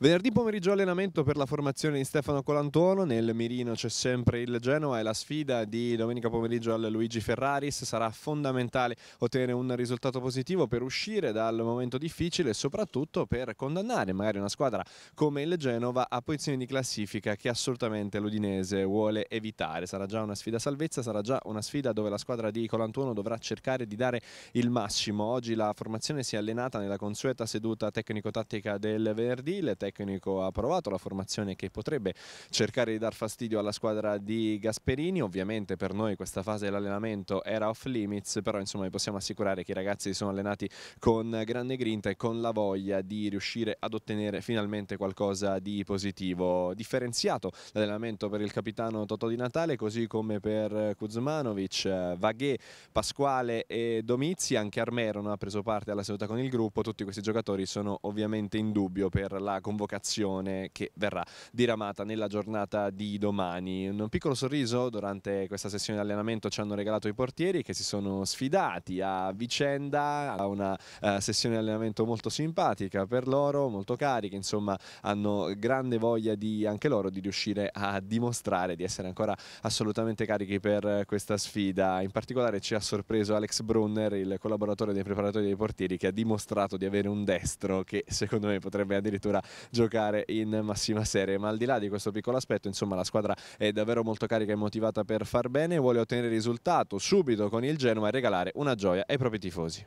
Venerdì pomeriggio allenamento per la formazione di Stefano Colantuono, nel mirino c'è sempre il Genoa e la sfida di domenica pomeriggio al Luigi Ferraris sarà fondamentale ottenere un risultato positivo per uscire dal momento difficile e soprattutto per condannare magari una squadra come il Genova a posizioni di classifica che assolutamente l'Udinese vuole evitare. Sarà già una sfida salvezza, sarà già una sfida dove la squadra di Colantuono dovrà cercare di dare il massimo. Oggi la formazione si è allenata nella consueta seduta tecnico-tattica del venerdì, le tecnico ha provato la formazione che potrebbe cercare di dar fastidio alla squadra di Gasperini, ovviamente per noi questa fase dell'allenamento era off limits, però insomma possiamo assicurare che i ragazzi si sono allenati con grande grinta e con la voglia di riuscire ad ottenere finalmente qualcosa di positivo. Differenziato l'allenamento per il capitano Totò Di Natale, così come per Kuzmanovic, Vaghe, Pasquale e Domizi, anche Armero non ha preso parte alla seduta con il gruppo, tutti questi giocatori sono ovviamente in dubbio per la convocazione convocazione che verrà diramata nella giornata di domani. Un piccolo sorriso durante questa sessione di allenamento ci hanno regalato i portieri che si sono sfidati a vicenda, a una uh, sessione di allenamento molto simpatica per loro, molto carica, insomma hanno grande voglia di anche loro di riuscire a dimostrare di essere ancora assolutamente carichi per questa sfida. In particolare ci ha sorpreso Alex Brunner, il collaboratore dei preparatori dei portieri che ha dimostrato di avere un destro che secondo me potrebbe addirittura giocare in massima serie. Ma al di là di questo piccolo aspetto, insomma, la squadra è davvero molto carica e motivata per far bene, vuole ottenere risultato subito con il Genoa e regalare una gioia ai propri tifosi.